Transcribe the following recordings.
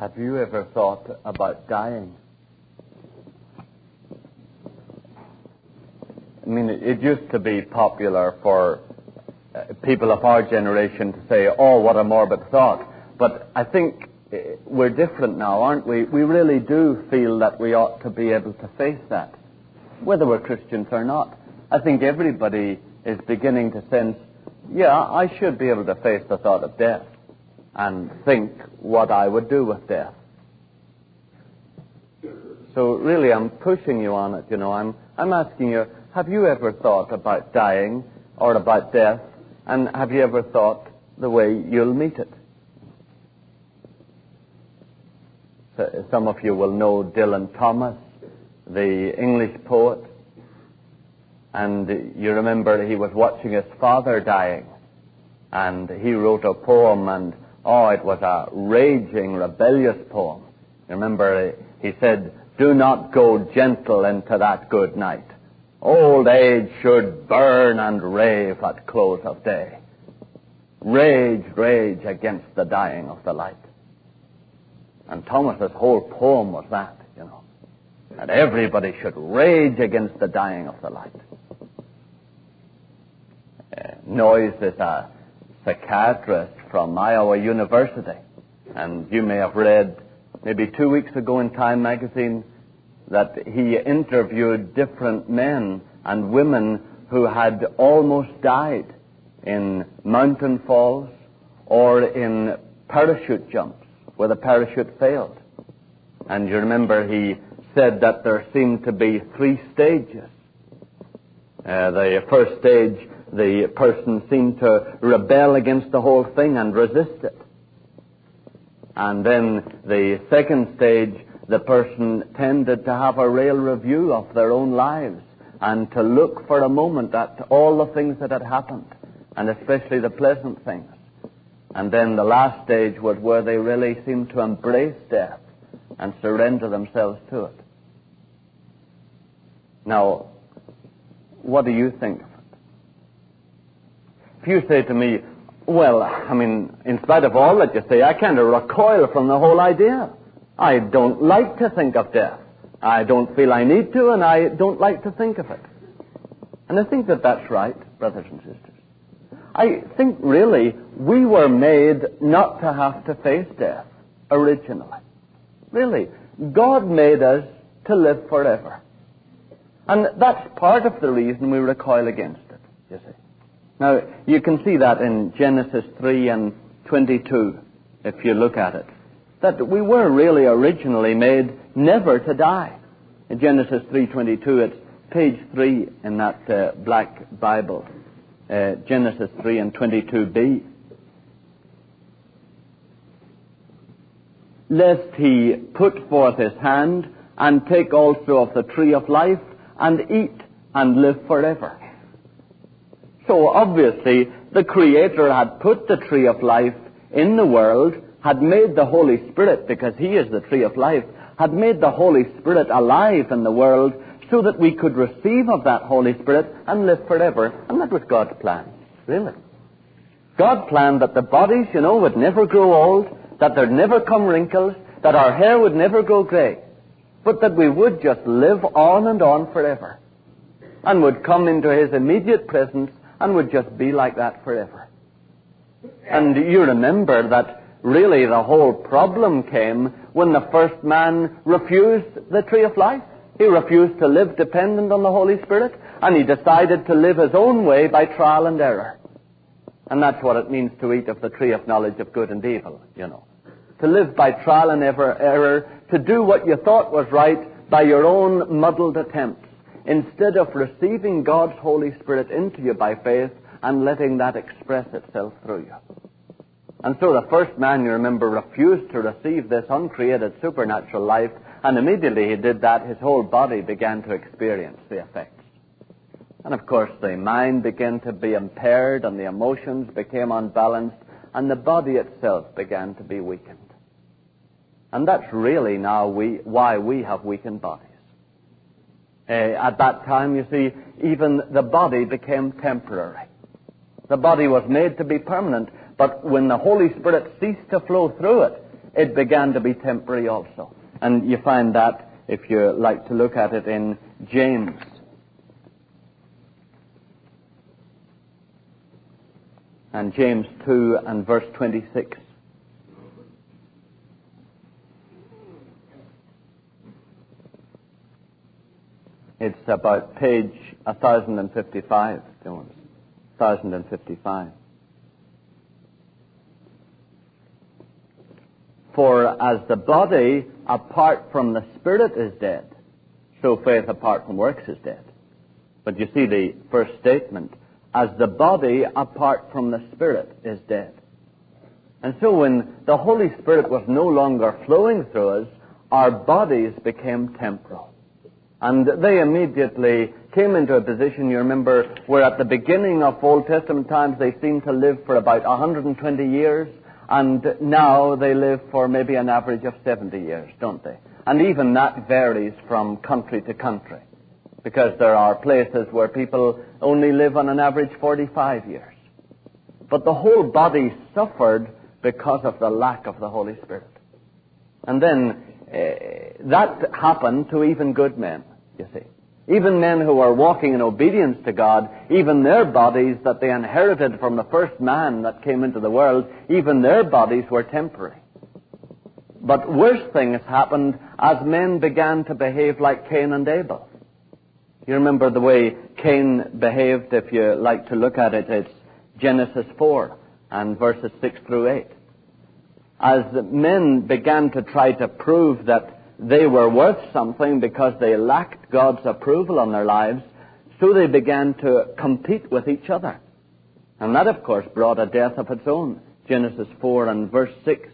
Have you ever thought about dying? I mean, it used to be popular for uh, people of our generation to say, oh, what a morbid thought. But I think uh, we're different now, aren't we? We really do feel that we ought to be able to face that, whether we're Christians or not. I think everybody is beginning to sense, yeah, I should be able to face the thought of death and think what I would do with death. So really, I'm pushing you on it. You know, I'm I'm asking you: Have you ever thought about dying or about death, and have you ever thought the way you'll meet it? So, some of you will know Dylan Thomas, the English poet, and you remember he was watching his father dying, and he wrote a poem, and oh, it was a raging, rebellious poem. Remember, he said do not go gentle into that good night. Old age should burn and rave at close of day. Rage, rage against the dying of the light. And Thomas's whole poem was that, you know, that everybody should rage against the dying of the light. Uh, Noyes is a psychiatrist from Iowa University, and you may have read maybe two weeks ago in Time magazine that he interviewed different men and women who had almost died in mountain falls or in parachute jumps where the parachute failed. And you remember he said that there seemed to be three stages. Uh, the first stage, the person seemed to rebel against the whole thing and resist it. And then the second stage, the person tended to have a real review of their own lives and to look for a moment at all the things that had happened, and especially the pleasant things. And then the last stage was where they really seemed to embrace death and surrender themselves to it. Now, what do you think? If you say to me, well, I mean, in spite of all that you say, I kind of recoil from the whole idea. I don't like to think of death. I don't feel I need to, and I don't like to think of it. And I think that that's right, brothers and sisters. I think really we were made not to have to face death originally. Really. God made us to live forever. And that's part of the reason we recoil against it, you see. Now, you can see that in Genesis 3 and 22, if you look at it that we were really originally made never to die. In Genesis 3:22, it's page three in that uh, black Bible, uh, Genesis 3 and 22b. Lest he put forth his hand and take also of the tree of life and eat and live forever. So obviously, the Creator had put the tree of life in the world had made the Holy Spirit, because He is the tree of life, had made the Holy Spirit alive in the world so that we could receive of that Holy Spirit and live forever. And that was God's plan, really. God planned that the bodies, you know, would never grow old, that there'd never come wrinkles, that our hair would never go grey, but that we would just live on and on forever, and would come into His immediate presence and would just be like that forever. And you remember that Really, the whole problem came when the first man refused the tree of life. He refused to live dependent on the Holy Spirit, and he decided to live his own way by trial and error. And that's what it means to eat of the tree of knowledge of good and evil, you know. To live by trial and error, to do what you thought was right by your own muddled attempts, instead of receiving God's Holy Spirit into you by faith and letting that express itself through you. And so the first man, you remember, refused to receive this uncreated supernatural life, and immediately he did that, his whole body began to experience the effects. And of course, the mind began to be impaired, and the emotions became unbalanced, and the body itself began to be weakened. And that's really now we, why we have weakened bodies. Uh, at that time, you see, even the body became temporary. The body was made to be permanent, but when the Holy Spirit ceased to flow through it, it began to be temporary also. And you find that, if you like to look at it, in James. And James 2 and verse 26. It's about page 1055, Jones. 1055. For as the body apart from the spirit is dead, so faith apart from works is dead. But you see the first statement, as the body apart from the spirit is dead. And so when the Holy Spirit was no longer flowing through us, our bodies became temporal. And they immediately came into a position, you remember, where at the beginning of Old Testament times they seemed to live for about 120 years, and now they live for maybe an average of 70 years, don't they? And even that varies from country to country, because there are places where people only live on an average 45 years. But the whole body suffered because of the lack of the Holy Spirit. And then Eh, that happened to even good men you see. Even men who are walking in obedience to God, even their bodies that they inherited from the first man that came into the world, even their bodies were temporary. But worse things happened as men began to behave like Cain and Abel. You remember the way Cain behaved, if you like to look at it, it's Genesis 4 and verses 6 through 8. As men began to try to prove that they were worth something because they lacked God's approval on their lives, so they began to compete with each other. And that, of course, brought a death of its own. Genesis 4 and verse 6.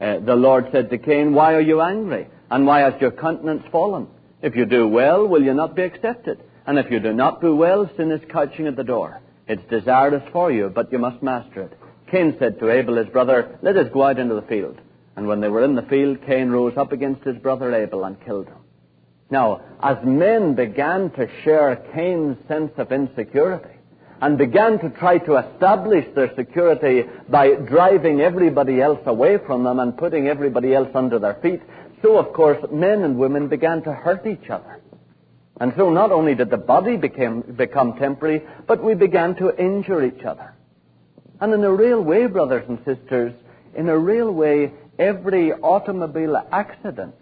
Uh, the Lord said to Cain, Why are you angry? And why has your countenance fallen? If you do well, will you not be accepted? And if you do not do well, sin is couching at the door. It's desirous for you, but you must master it. Cain said to Abel, his brother, Let us go out into the field. And when they were in the field, Cain rose up against his brother Abel and killed him. Now, as men began to share Cain's sense of insecurity and began to try to establish their security by driving everybody else away from them and putting everybody else under their feet, so of course men and women began to hurt each other. And so not only did the body became, become temporary, but we began to injure each other. And in a real way, brothers and sisters, in a real way, every automobile accident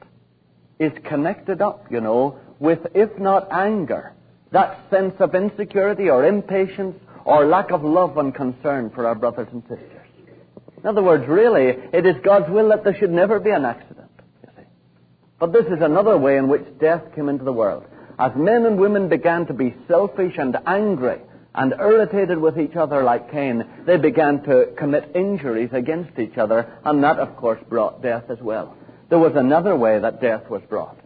is connected up, you know, with, if not anger, that sense of insecurity or impatience or lack of love and concern for our brothers and sisters. In other words, really, it is God's will that there should never be an accident. But this is another way in which death came into the world. As men and women began to be selfish and angry and irritated with each other like Cain, they began to commit injuries against each other, and that, of course, brought death as well. There was another way that death was brought.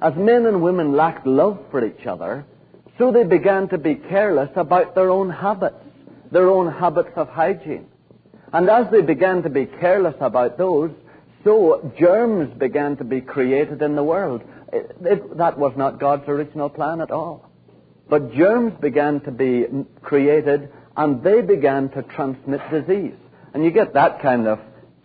As men and women lacked love for each other, so they began to be careless about their own habits, their own habits of hygiene. And as they began to be careless about those, so germs began to be created in the world. It, it, that was not God's original plan at all. But germs began to be created and they began to transmit disease. And you get that kind of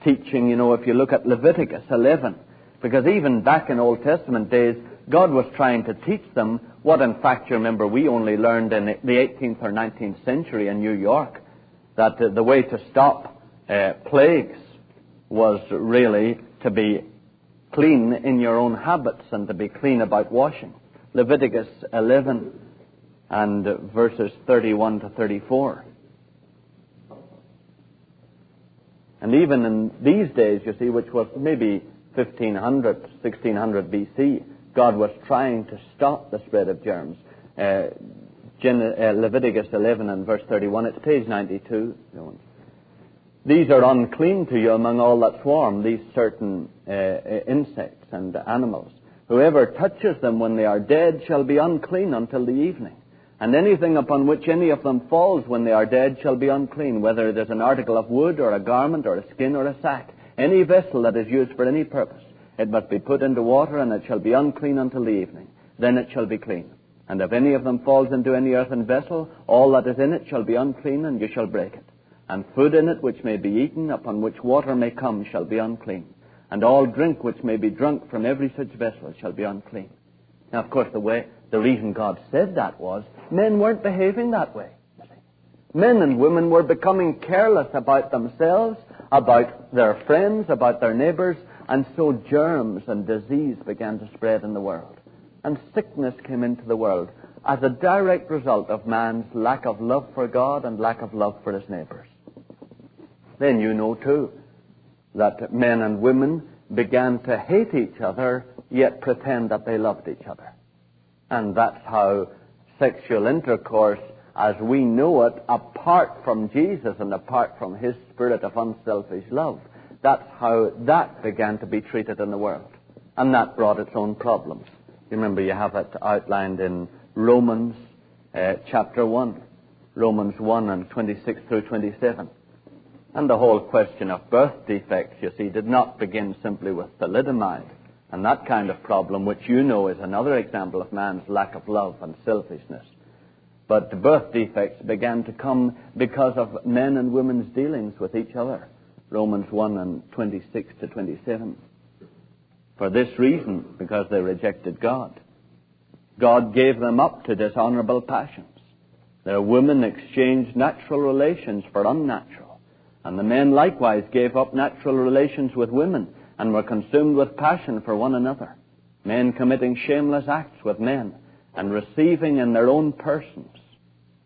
teaching, you know, if you look at Leviticus 11. Because even back in Old Testament days, God was trying to teach them what, in fact, you remember, we only learned in the 18th or 19th century in New York, that the way to stop uh, plagues was really to be clean in your own habits and to be clean about washing. Leviticus 11 and verses 31 to 34. And even in these days, you see, which was maybe 1500, 1600 BC, God was trying to stop the spread of germs. Uh, uh, Leviticus 11 and verse 31, it's page 92. These are unclean to you among all that swarm, these certain uh, uh, insects and animals. Whoever touches them when they are dead shall be unclean until the evening. And anything upon which any of them falls when they are dead shall be unclean, whether it is an article of wood or a garment or a skin or a sack, any vessel that is used for any purpose. It must be put into water, and it shall be unclean until the evening. Then it shall be clean. And if any of them falls into any earthen vessel, all that is in it shall be unclean, and you shall break it. and food in it which may be eaten, upon which water may come, shall be unclean. And all drink which may be drunk from every such vessel shall be unclean. Now, of course, the way, the reason God said that was men weren't behaving that way. Men and women were becoming careless about themselves, about their friends, about their neighbors, and so germs and disease began to spread in the world. And sickness came into the world as a direct result of man's lack of love for God and lack of love for his neighbors. Then you know too that men and women began to hate each other yet pretend that they loved each other. And that's how sexual intercourse as we know it apart from Jesus and apart from his spirit of unselfish love. That's how that began to be treated in the world. And that brought its own problems. You remember you have it outlined in Romans uh, chapter 1. Romans 1 and 26 through 27. And the whole question of birth defects, you see, did not begin simply with thalidomide and that kind of problem, which you know is another example of man's lack of love and selfishness. But the birth defects began to come because of men and women's dealings with each other. Romans 1 and 26 to 27. For this reason, because they rejected God, God gave them up to dishonorable passions. Their women exchanged natural relations for unnatural, and the men likewise gave up natural relations with women and were consumed with passion for one another, men committing shameless acts with men and receiving in their own persons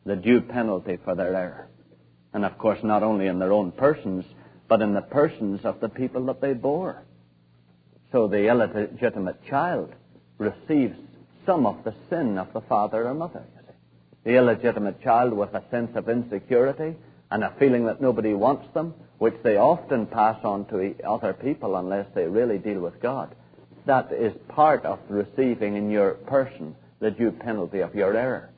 the due penalty for their error. And of course, not only in their own persons, but in the persons of the people that they bore. So the illegitimate child receives some of the sin of the father or mother. The illegitimate child with a sense of insecurity and a feeling that nobody wants them, which they often pass on to other people unless they really deal with God. That is part of receiving in your person the due penalty of your error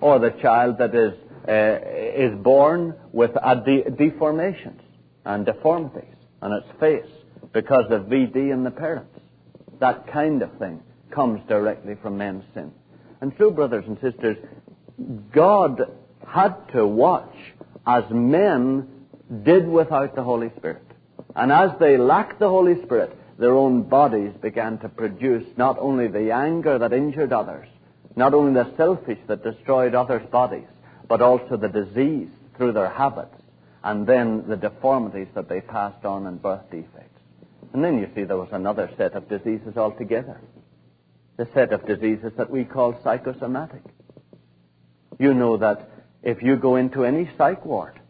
or the child that is, uh, is born with de- deformations and deformities on its face because of VD in the parents. That kind of thing comes directly from men's sin. And so, brothers and sisters, God had to watch as men did without the Holy Spirit. And as they lacked the Holy Spirit, their own bodies began to produce not only the anger that injured others, not only the selfish that destroyed others' bodies, but also the disease through their habits, and then the deformities that they passed on and birth defects. And then you see there was another set of diseases altogether. The set of diseases that we call psychosomatic. You know that if you go into any psych ward,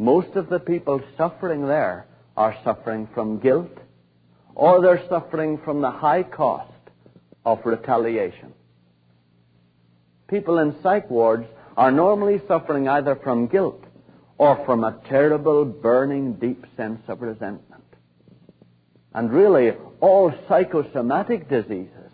most of the people suffering there are suffering from guilt, or they're suffering from the high cost of retaliation people in psych wards are normally suffering either from guilt or from a terrible, burning, deep sense of resentment. And really, all psychosomatic diseases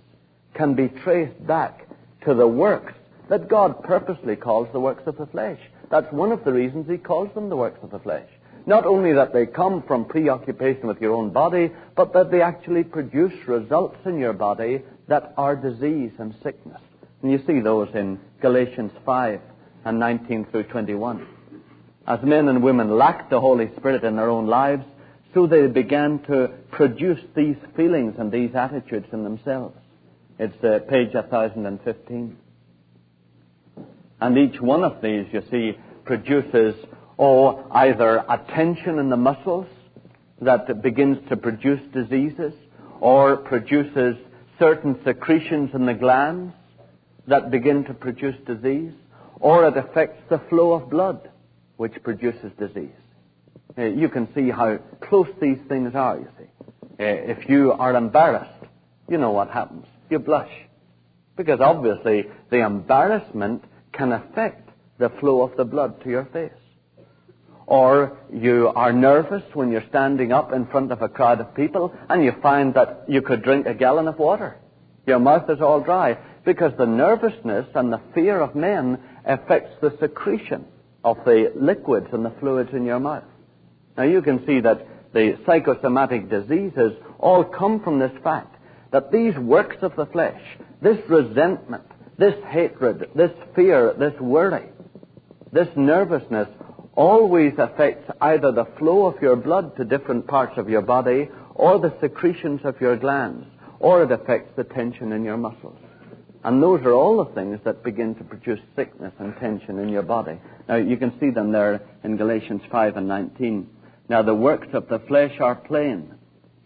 can be traced back to the works that God purposely calls the works of the flesh. That's one of the reasons He calls them the works of the flesh. Not only that they come from preoccupation with your own body, but that they actually produce results in your body that are disease and sickness. And you see those in Galatians 5 and 19 through 21. As men and women lacked the Holy Spirit in their own lives, so they began to produce these feelings and these attitudes in themselves. It's uh, page 1015. And each one of these, you see, produces, oh, either a tension in the muscles that begins to produce diseases, or produces certain secretions in the glands, that begin to produce disease, or it affects the flow of blood, which produces disease. Uh, you can see how close these things are, you see. Uh, if you are embarrassed, you know what happens. You blush. Because obviously the embarrassment can affect the flow of the blood to your face. Or you are nervous when you're standing up in front of a crowd of people and you find that you could drink a gallon of water. Your mouth is all dry because the nervousness and the fear of men affects the secretion of the liquids and the fluids in your mouth. Now you can see that the psychosomatic diseases all come from this fact that these works of the flesh, this resentment, this hatred, this fear, this worry, this nervousness, always affects either the flow of your blood to different parts of your body or the secretions of your glands, or it affects the tension in your muscles. And those are all the things that begin to produce sickness and tension in your body. Now, you can see them there in Galatians 5 and 19. Now, the works of the flesh are plain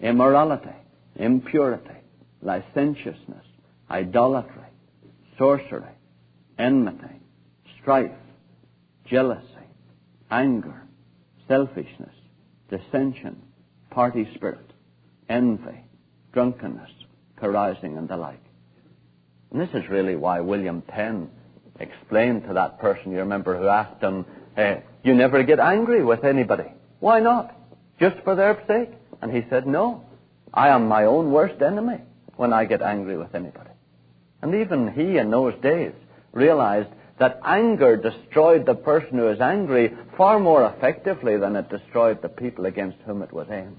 immorality, impurity, licentiousness, idolatry, sorcery, enmity, strife, jealousy, anger, selfishness, dissension, party spirit, envy, drunkenness, carousing, and the like. And this is really why William Penn explained to that person, you remember, who asked him, hey, You never get angry with anybody. Why not? Just for their sake? And he said, No. I am my own worst enemy when I get angry with anybody. And even he in those days realized that anger destroyed the person who was angry far more effectively than it destroyed the people against whom it was aimed.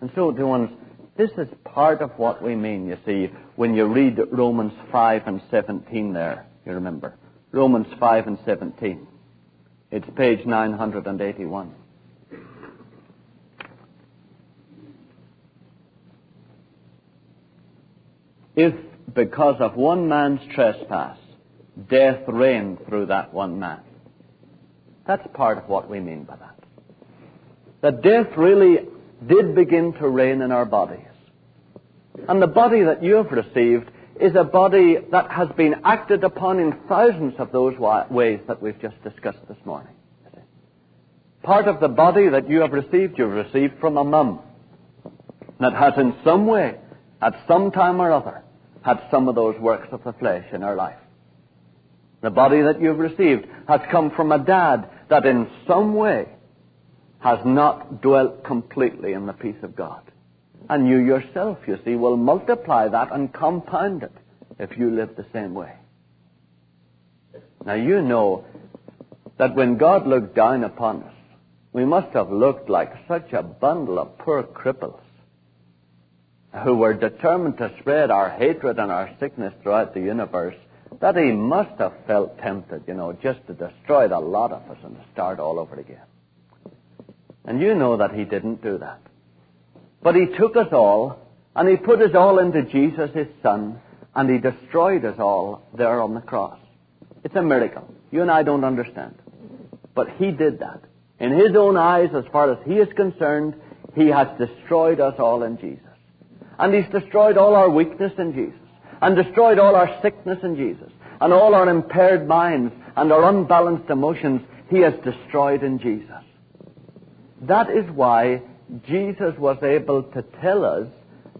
And so, dear ones, this is part of what we mean, you see, when you read Romans 5 and 17 there, you remember. Romans 5 and 17. It's page 981. If, because of one man's trespass, death reigned through that one man. That's part of what we mean by that. That death really did begin to reign in our bodies. And the body that you have received is a body that has been acted upon in thousands of those ways that we've just discussed this morning. Part of the body that you have received, you've received from a mum that has in some way, at some time or other, had some of those works of the flesh in her life. The body that you've received has come from a dad that in some way has not dwelt completely in the peace of God. And you yourself, you see, will multiply that and compound it if you live the same way. Now you know that when God looked down upon us, we must have looked like such a bundle of poor cripples who were determined to spread our hatred and our sickness throughout the universe that he must have felt tempted, you know, just to destroy the lot of us and to start all over again. And you know that he didn't do that. But he took us all, and he put us all into Jesus, his son, and he destroyed us all there on the cross. It's a miracle. You and I don't understand. But he did that. In his own eyes, as far as he is concerned, he has destroyed us all in Jesus. And he's destroyed all our weakness in Jesus. And destroyed all our sickness in Jesus. And all our impaired minds and our unbalanced emotions, he has destroyed in Jesus. That is why Jesus was able to tell us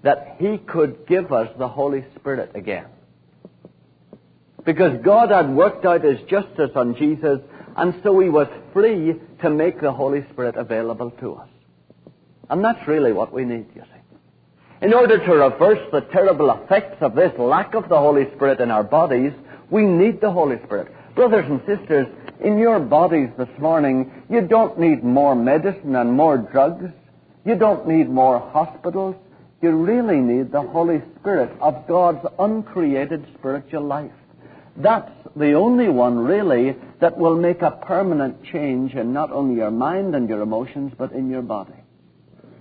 that he could give us the Holy Spirit again. Because God had worked out his justice on Jesus, and so he was free to make the Holy Spirit available to us. And that's really what we need, you see. In order to reverse the terrible effects of this lack of the Holy Spirit in our bodies, we need the Holy Spirit. Brothers and sisters, in your bodies this morning, you don't need more medicine and more drugs. You don't need more hospitals. You really need the Holy Spirit of God's uncreated spiritual life. That's the only one, really, that will make a permanent change in not only your mind and your emotions, but in your body.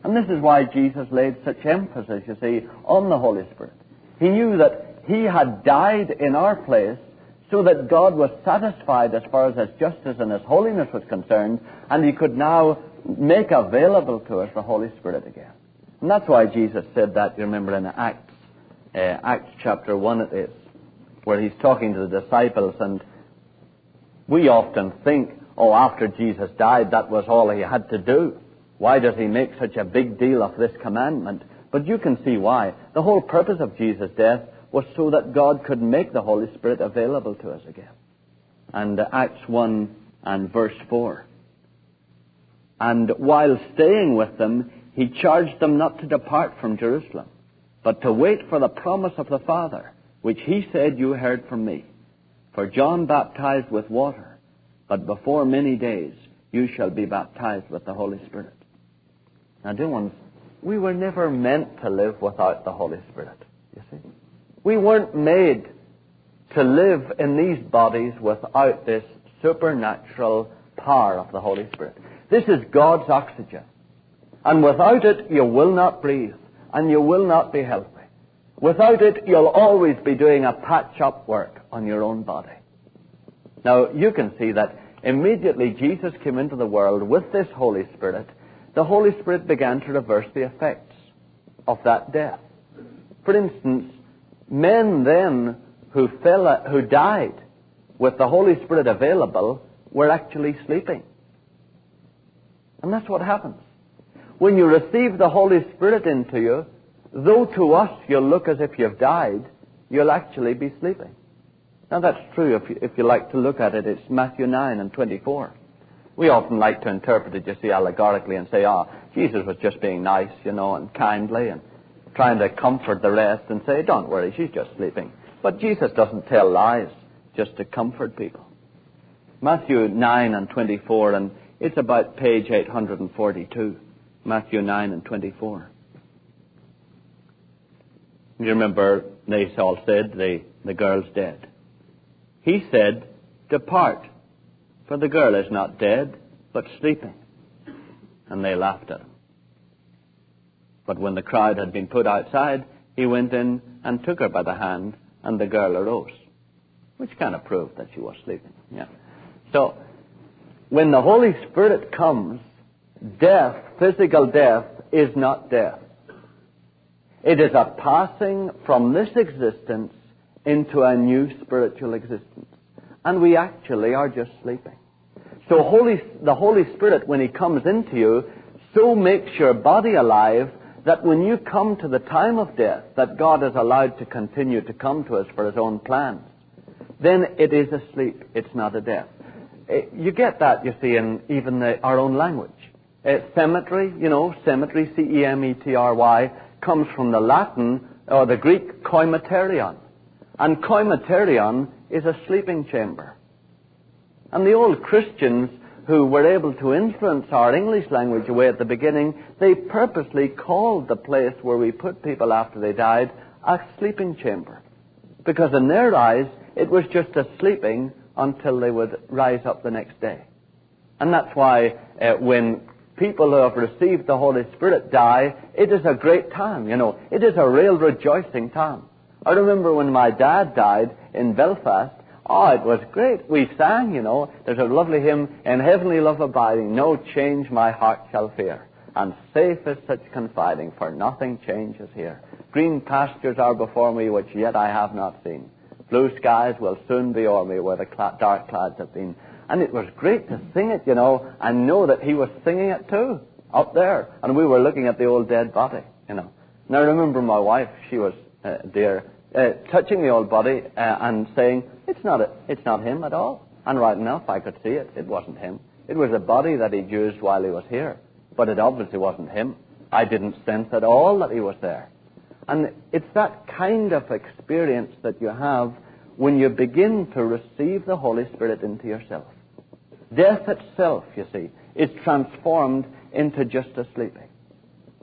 And this is why Jesus laid such emphasis, you see, on the Holy Spirit. He knew that He had died in our place so that God was satisfied as far as His justice and His holiness was concerned, and He could now make available to us the Holy Spirit again. And that's why Jesus said that, you remember, in Acts, uh, Acts chapter 1 it is, where he's talking to the disciples, and we often think, oh, after Jesus died, that was all he had to do. Why does he make such a big deal of this commandment? But you can see why. The whole purpose of Jesus' death was so that God could make the Holy Spirit available to us again. And Acts 1 and verse 4. And while staying with them, he charged them not to depart from Jerusalem, but to wait for the promise of the Father, which he said, You heard from me. For John baptized with water, but before many days you shall be baptized with the Holy Spirit. Now, dear ones, we were never meant to live without the Holy Spirit, you see. We weren't made to live in these bodies without this supernatural power of the Holy Spirit. This is God's oxygen. And without it, you will not breathe, and you will not be healthy. Without it, you'll always be doing a patch-up work on your own body. Now, you can see that immediately Jesus came into the world with this Holy Spirit, the Holy Spirit began to reverse the effects of that death. For instance, men then who fell, who died with the Holy Spirit available were actually sleeping. And that's what happens. When you receive the Holy Spirit into you, though to us you'll look as if you've died, you'll actually be sleeping. Now that's true if you, if you like to look at it. It's Matthew 9 and 24. We often like to interpret it, you see, allegorically and say, ah, oh, Jesus was just being nice, you know, and kindly and trying to comfort the rest and say, don't worry, she's just sleeping. But Jesus doesn't tell lies just to comfort people. Matthew 9 and 24, and it's about page 842. Matthew 9 and 24. You remember they all said, the, the girl's dead. He said, Depart, for the girl is not dead, but sleeping. And they laughed at him. But when the crowd had been put outside, he went in and took her by the hand, and the girl arose. Which kind of proved that she was sleeping. Yeah. So, when the Holy Spirit comes, death, physical death, is not death. It is a passing from this existence into a new spiritual existence. And we actually are just sleeping. So Holy, the Holy Spirit, when He comes into you, so makes your body alive that when you come to the time of death that God has allowed to continue to come to us for His own plans, then it is a sleep. It's not a death. Eh, you get that, you see, in even the, our own language. Uh, cemetery, you know, cemetery, C-E-M-E-T-R-Y, comes from the Latin or the Greek koimaterion. And koimaterion is a sleeping chamber. And the old Christians who were able to influence our English language away at the beginning, they purposely called the place where we put people after they died a sleeping chamber. Because in their eyes, it was just a sleeping until they would rise up the next day. And that's why uh, when people who have received the Holy Spirit die, it is a great time, you know. It is a real rejoicing time. I remember when my dad died in Belfast. Oh, it was great. We sang, you know. There's a lovely hymn, In heavenly love abiding, no change my heart shall fear. And safe is such confiding, for nothing changes here. Green pastures are before me, which yet I have not seen. Blue skies will soon be o'er me where the cl- dark clouds have been. And it was great to sing it, you know, and know that he was singing it too, up there. And we were looking at the old dead body, you know. And I remember my wife, she was uh, dear, uh, touching the old body uh, and saying, it's not, a, it's not him at all. And right enough, I could see it. It wasn't him. It was a body that he'd used while he was here. But it obviously wasn't him. I didn't sense at all that he was there. And it's that kind of experience that you have when you begin to receive the Holy Spirit into yourself. Death itself, you see, is transformed into just a sleeping.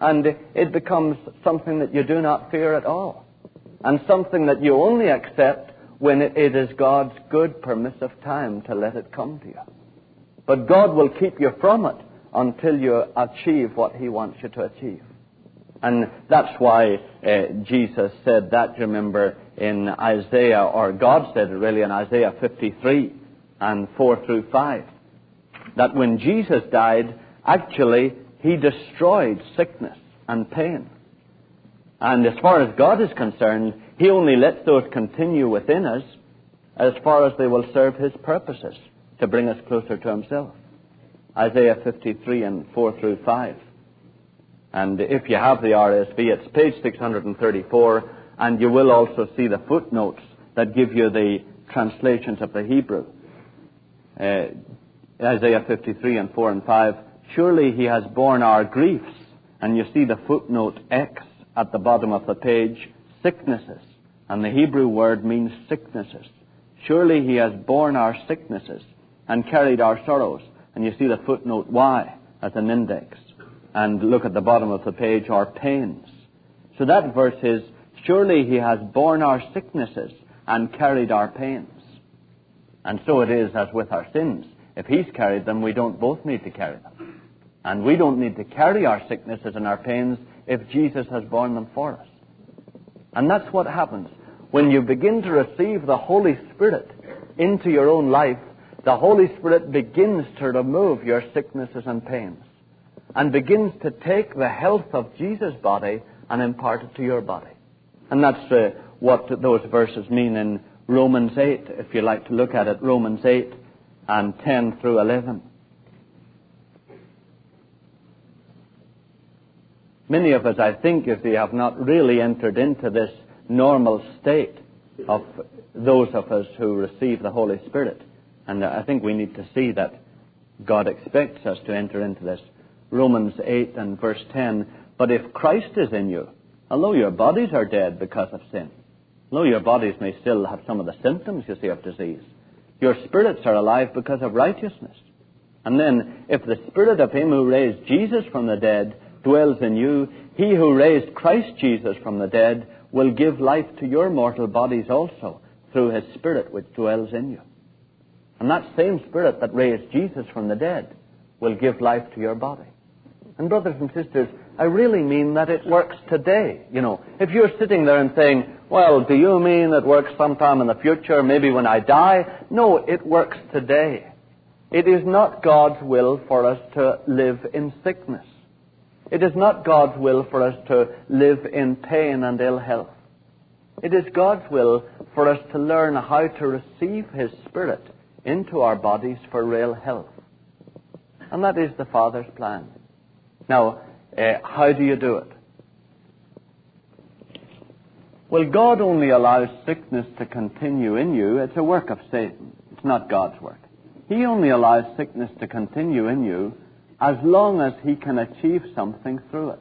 And it becomes something that you do not fear at all and something that you only accept when it is God's good permissive time to let it come to you. But God will keep you from it until you achieve what He wants you to achieve. And that's why uh, Jesus said that, remember, in Isaiah, or God said it really in Isaiah 53 and 4 through 5, that when Jesus died, actually, He destroyed sickness and pain. And as far as God is concerned, He only lets those continue within us as far as they will serve His purposes to bring us closer to Himself. Isaiah 53 and 4 through 5. And if you have the RSV, it's page 634, and you will also see the footnotes that give you the translations of the Hebrew. Uh, Isaiah 53 and 4 and 5. Surely he has borne our griefs. And you see the footnote X at the bottom of the page, sicknesses. And the Hebrew word means sicknesses. Surely he has borne our sicknesses and carried our sorrows. And you see the footnote Y as an index. And look at the bottom of the page, our pains. So that verse is, surely he has borne our sicknesses and carried our pains. And so it is as with our sins. if He's carried them, we don't both need to carry them. And we don't need to carry our sicknesses and our pains if Jesus has borne them for us. And that's what happens. When you begin to receive the Holy Spirit into your own life, the Holy Spirit begins to remove your sicknesses and pains and begins to take the health of Jesus' body and impart it to your body. And that's uh, what those verses mean in Romans 8, if you like to look at it, Romans 8 and 10 through 11. Many of us, I think, if we have not really entered into this normal state of those of us who receive the Holy Spirit, and I think we need to see that God expects us to enter into this. Romans 8 and verse 10, but if Christ is in you, although your bodies are dead because of sin, although your bodies may still have some of the symptoms, you see, of disease, your spirits are alive because of righteousness. And then, if the spirit of him who raised Jesus from the dead dwells in you, he who raised Christ Jesus from the dead will give life to your mortal bodies also through his spirit which dwells in you. And that same spirit that raised Jesus from the dead will give life to your body. And brothers and sisters, I really mean that it works today. You know, if you're sitting there and saying, well, do you mean it works sometime in the future, maybe when I die? No, it works today. It is not God's will for us to live in sickness. It is not God's will for us to live in pain and ill health. It is God's will for us to learn how to receive His Spirit into our bodies for real health. And that is the Father's plan. Now, uh, how do you do it? Well, God only allows sickness to continue in you. It's a work of Satan. It's not God's work. He only allows sickness to continue in you as long as he can achieve something through it.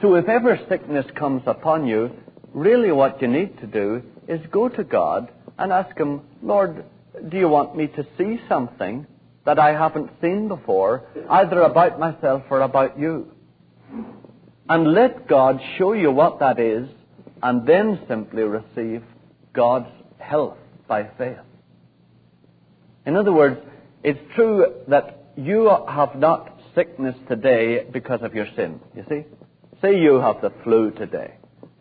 So if ever sickness comes upon you, really what you need to do is go to God and ask Him, Lord, do you want me to see something that I haven't seen before, either about myself or about you? And let God show you what that is, and then simply receive God's help by faith. In other words, it's true that you have not sickness today because of your sin, you see? Say you have the flu today.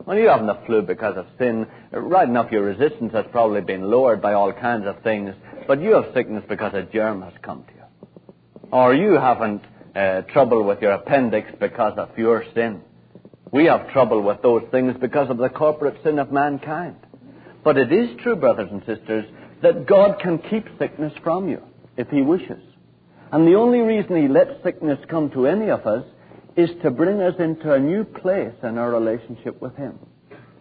Well, you haven't the flu because of sin. Right enough, your resistance has probably been lowered by all kinds of things, but you have sickness because a germ has come to you. Or you haven't uh, trouble with your appendix because of your sin. We have trouble with those things because of the corporate sin of mankind. But it is true, brothers and sisters, that God can keep sickness from you if He wishes. And the only reason He lets sickness come to any of us is to bring us into a new place in our relationship with Him.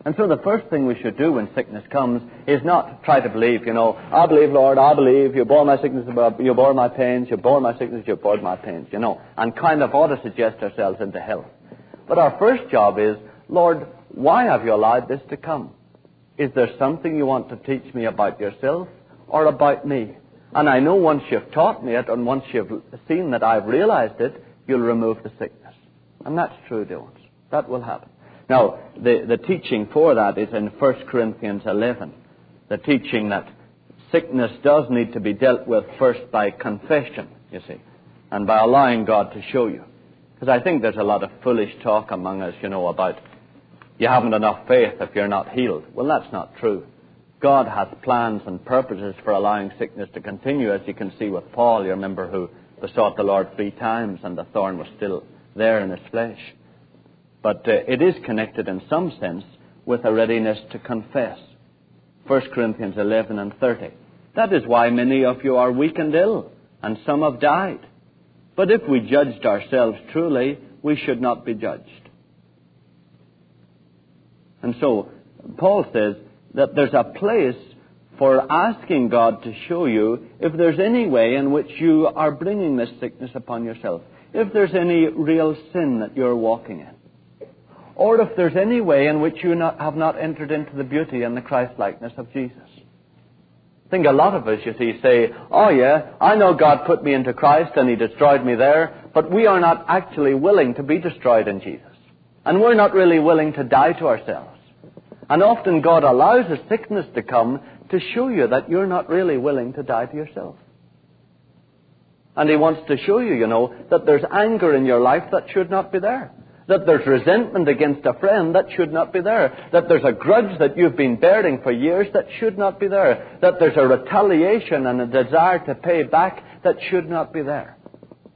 And so the first thing we should do when sickness comes is not try to believe, you know, I believe, Lord, I believe, you bore my sickness, you bore my pains, you bore my sickness, you bore my pains, you know, and kind of ought to suggest ourselves into health. But our first job is, Lord, why have you allowed this to come? Is there something you want to teach me about yourself or about me? And I know once you've taught me it and once you've seen that I've realized it, you'll remove the sickness. And that's true, dear ones. That will happen. Now, the, the teaching for that is in 1 Corinthians 11. The teaching that sickness does need to be dealt with first by confession, you see, and by allowing God to show you. Because I think there's a lot of foolish talk among us, you know, about you haven't enough faith if you're not healed. Well, that's not true. God has plans and purposes for allowing sickness to continue, as you can see with Paul. You remember who besought the Lord three times and the thorn was still there in his flesh. But uh, it is connected in some sense with a readiness to confess. 1 Corinthians 11 and 30. That is why many of you are weak and ill, and some have died. But if we judged ourselves truly, we should not be judged. And so, Paul says that there's a place for asking God to show you if there's any way in which you are bringing this sickness upon yourself if there's any real sin that you're walking in, or if there's any way in which you not, have not entered into the beauty and the Christ-likeness of Jesus. I think a lot of us, you see, say, oh yeah, I know God put me into Christ and He destroyed me there, but we are not actually willing to be destroyed in Jesus. And we're not really willing to die to ourselves. And often God allows a sickness to come to show you that you're not really willing to die to yourself. And he wants to show you, you know, that there's anger in your life that should not be there. That there's resentment against a friend that should not be there. That there's a grudge that you've been bearing for years that should not be there. That there's a retaliation and a desire to pay back that should not be there.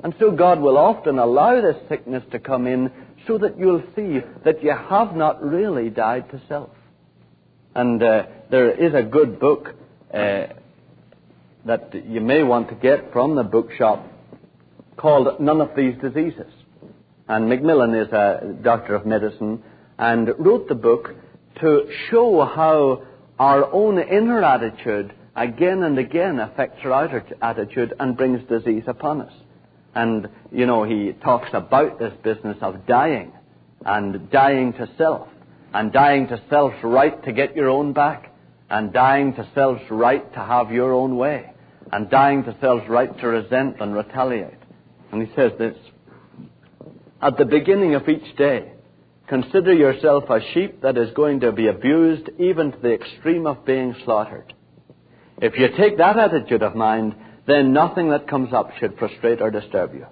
And so God will often allow this sickness to come in so that you'll see that you have not really died to self. And uh, there is a good book uh, that you may want to get from the bookshop called None of These Diseases. And McMillen is a doctor of medicine and wrote the book to show how our own inner attitude again and again affects our outer attitude and brings disease upon us. And, you know, he talks about this business of dying and dying to self and dying to self's right to get your own back and dying to self's right to have your own way and dying to self's right to resent and retaliate. And he says this At the beginning of each day, consider yourself a sheep that is going to be abused even to the extreme of being slaughtered. If you take that attitude of mind, then nothing that comes up should frustrate or disturb you.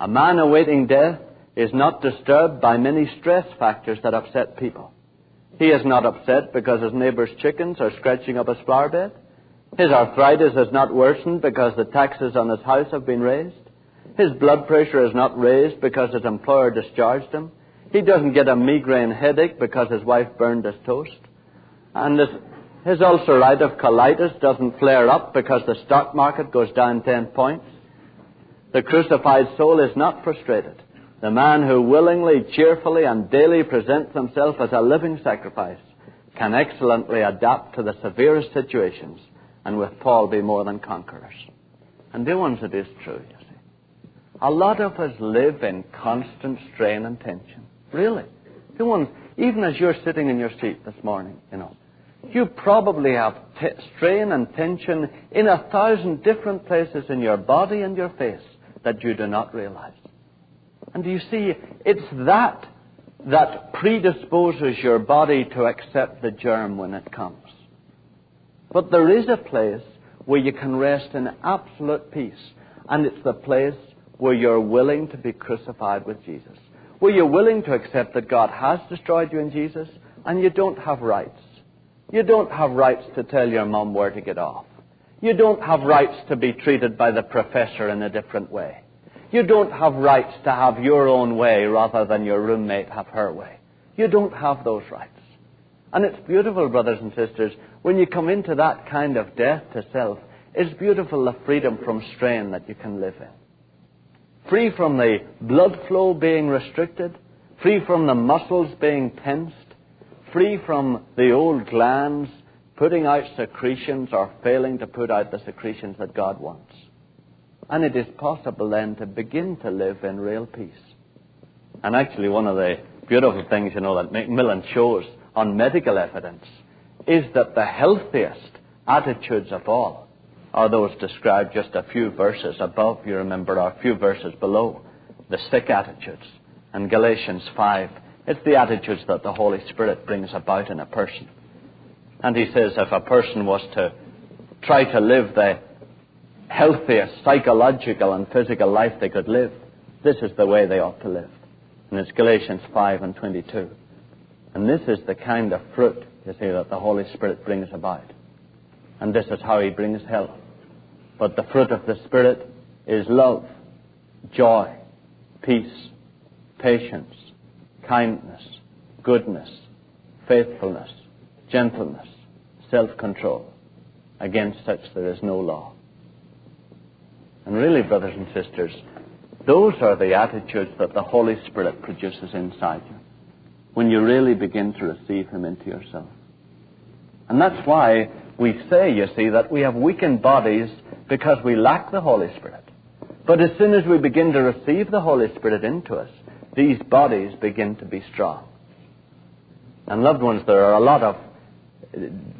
A man awaiting death is not disturbed by many stress factors that upset people. He is not upset because his neighbor's chickens are scratching up his flower bed. His arthritis has not worsened because the taxes on his house have been raised. His blood pressure is not raised because his employer discharged him. He doesn't get a migraine headache because his wife burned his toast. And his, his ulcerative colitis doesn't flare up because the stock market goes down 10 points. The crucified soul is not frustrated. The man who willingly, cheerfully, and daily presents himself as a living sacrifice can excellently adapt to the severest situations and with Paul be more than conquerors. And dear ones, it is true, you see. A lot of us live in constant strain and tension. Really. Dear ones, even as you're sitting in your seat this morning, you know, you probably have t- strain and tension in a thousand different places in your body and your face that you do not realize. And you see, it's that that predisposes your body to accept the germ when it comes. But there is a place where you can rest in absolute peace, and it's the place where you're willing to be crucified with Jesus. Where you're willing to accept that God has destroyed you in Jesus, and you don't have rights. You don't have rights to tell your mum where to get off. You don't have rights to be treated by the professor in a different way. You don't have rights to have your own way rather than your roommate have her way. You don't have those rights. And it's beautiful, brothers and sisters, when you come into that kind of death to self, it's beautiful the freedom from strain that you can live in. Free from the blood flow being restricted, free from the muscles being tensed, free from the old glands putting out secretions or failing to put out the secretions that God wants. And it is possible then to begin to live in real peace. And actually, one of the beautiful things, you know, that McMillen shows on medical evidence is that the healthiest attitudes of all are those described just a few verses above, you remember, or a few verses below, the sick attitudes. And Galatians 5, it's the attitudes that the Holy Spirit brings about in a person. And he says if a person was to try to live the healthiest psychological and physical life they could live, this is the way they ought to live. And it's Galatians 5 and 22. And this is the kind of fruit, you see, that the Holy Spirit brings about. And this is how He brings health. But the fruit of the Spirit is love, joy, peace, patience, kindness, goodness, faithfulness, gentleness, self control. Against such there is no law. And really, brothers and sisters, those are the attitudes that the Holy Spirit produces inside you when you really begin to receive Him into yourself. And that's why we say, you see, that we have weakened bodies because we lack the Holy Spirit. But as soon as we begin to receive the Holy Spirit into us, these bodies begin to be strong. And loved ones, there are a lot of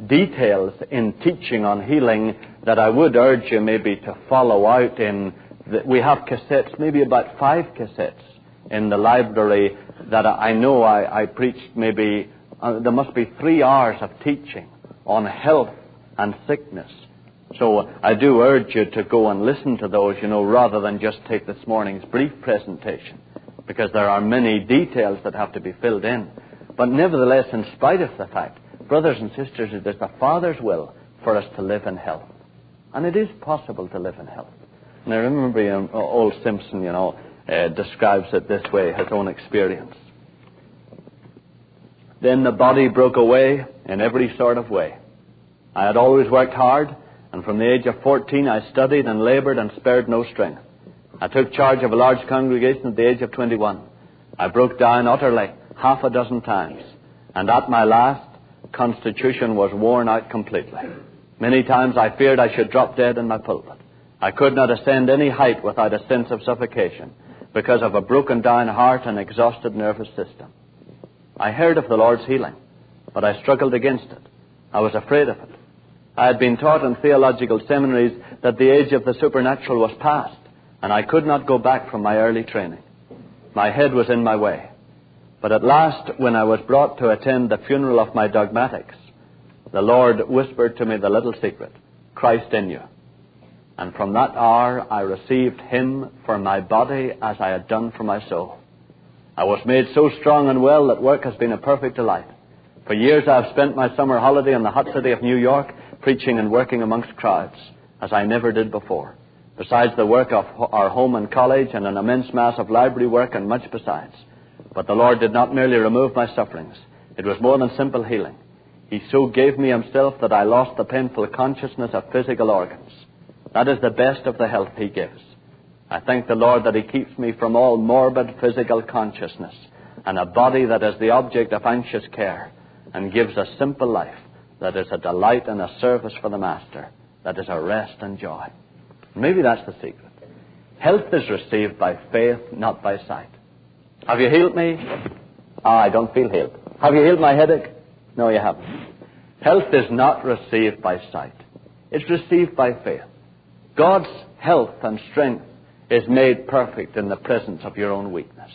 details in teaching on healing that I would urge you maybe to follow out in. The, we have cassettes, maybe about five cassettes in the library that I know I, I preached maybe, uh, there must be three hours of teaching on health and sickness So I do urge you to go and listen to those, you know, rather than just take this morning's brief presentation, because there are many details that have to be filled in. But nevertheless, in spite of the fact, brothers and sisters, it is the Father's will for us to live in health. And it is possible to live in health. And I remember you know, old Simpson, you know, uh, describes it this way, his own experience. Then the body broke away in every sort of way. I had always worked hard, and from the age of 14 I studied and labored and spared no strength. I took charge of a large congregation at the age of 21. I broke down utterly half a dozen times, and at my last, constitution was worn out completely. Many times I feared I should drop dead in my pulpit. I could not ascend any height without a sense of suffocation because of a broken down heart and exhausted nervous system. I heard of the Lord's healing, but I struggled against it. I was afraid of it. I had been taught in theological seminaries that the age of the supernatural was past, and I could not go back from my early training. My head was in my way. But at last, when I was brought to attend the funeral of my dogmatics, the Lord whispered to me the little secret Christ in you. And from that hour I received Him for my body as I had done for my soul. I was made so strong and well that work has been a perfect delight. For years I have spent my summer holiday in the hot city of New York, preaching and working amongst crowds, as I never did before, besides the work of our home and college and an immense mass of library work and much besides. But the Lord did not merely remove my sufferings. It was more than simple healing. He so gave me Himself that I lost the painful consciousness of physical organs. That is the best of the health He gives. I thank the Lord that He keeps me from all morbid physical consciousness and a body that is the object of anxious care and gives a simple life that is a delight and a service for the Master, that is a rest and joy. Maybe that's the secret. Health is received by faith, not by sight. Have you healed me? Ah, I don't feel healed. Have you healed my headache? No, you haven't. Health is not received by sight. It's received by faith. God's health and strength is made perfect in the presence of your own weakness.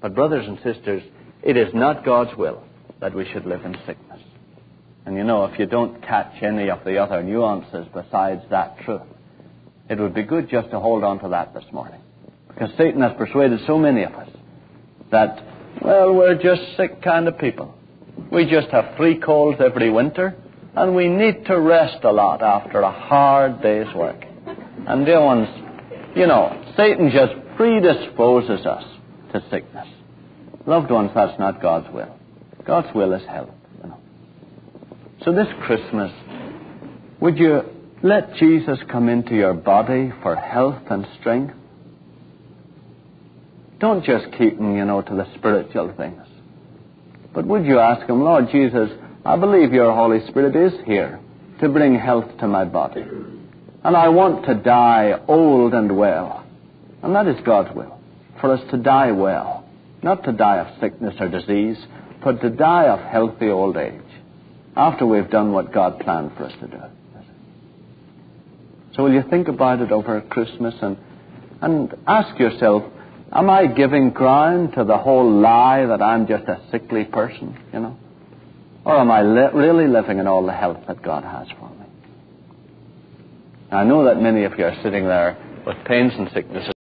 But, brothers and sisters, it is not God's will that we should live in sickness. And you know, if you don't catch any of the other nuances besides that truth, it would be good just to hold on to that this morning. Because Satan has persuaded so many of us that, well, we're just sick kind of people. We just have three colds every winter, and we need to rest a lot after a hard day's work. And dear ones, you know, Satan just predisposes us to sickness. Loved ones, that's not God's will. God's will is health. You know. So this Christmas, would you let Jesus come into your body for health and strength? Don't just keep them, you know, to the spiritual things. But would you ask him, Lord Jesus, I believe your Holy Spirit is here to bring health to my body. And I want to die old and well. And that is God's will, for us to die well. Not to die of sickness or disease, but to die of healthy old age after we've done what God planned for us to do. So will you think about it over Christmas and, and ask yourself, am I giving ground to the whole lie that I'm just a sickly person, you know? Or am I li- really living in all the health that God has for me? I know that many of you are sitting there with pains and sicknesses.